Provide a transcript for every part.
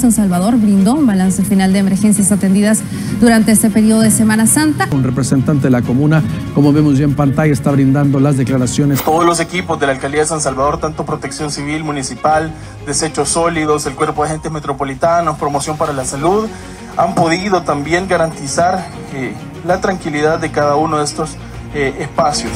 San Salvador brindó un balance final de emergencias atendidas durante este periodo de Semana Santa. Un representante de la comuna, como vemos ya en pantalla, está brindando las declaraciones. Todos los equipos de la Alcaldía de San Salvador, tanto Protección Civil, Municipal, Desechos Sólidos, el Cuerpo de Agentes Metropolitanos, Promoción para la Salud, han podido también garantizar eh, la tranquilidad de cada uno de estos eh, espacios.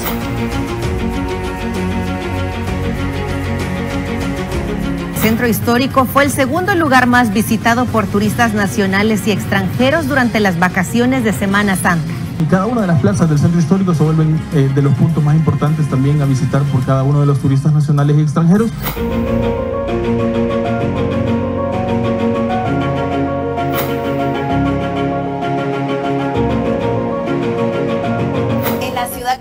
Centro Histórico fue el segundo lugar más visitado por turistas nacionales y extranjeros durante las vacaciones de Semana Santa. Y cada una de las plazas del centro histórico se vuelven eh, de los puntos más importantes también a visitar por cada uno de los turistas nacionales y extranjeros.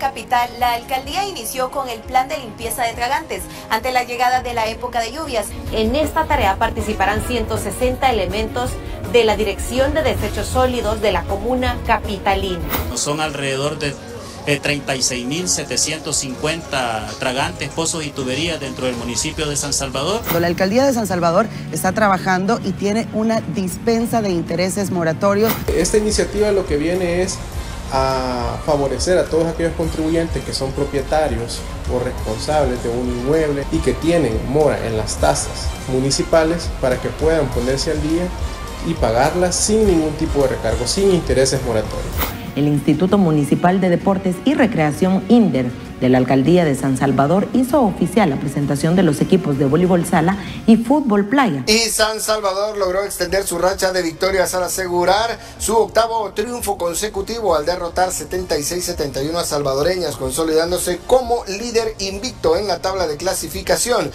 Capital, la alcaldía inició con el plan de limpieza de tragantes ante la llegada de la época de lluvias. En esta tarea participarán 160 elementos de la Dirección de Desechos Sólidos de la Comuna Capitalina. Son alrededor de 36.750 tragantes, pozos y tuberías dentro del municipio de San Salvador. La alcaldía de San Salvador está trabajando y tiene una dispensa de intereses moratorios. Esta iniciativa lo que viene es a favorecer a todos aquellos contribuyentes que son propietarios o responsables de un inmueble y que tienen mora en las tasas municipales para que puedan ponerse al día y pagarlas sin ningún tipo de recargo, sin intereses moratorios. El Instituto Municipal de Deportes y Recreación INDER de la Alcaldía de San Salvador hizo oficial la presentación de los equipos de voleibol sala y fútbol playa. Y San Salvador logró extender su racha de victorias al asegurar su octavo triunfo consecutivo al derrotar 76-71 a salvadoreñas, consolidándose como líder invicto en la tabla de clasificación.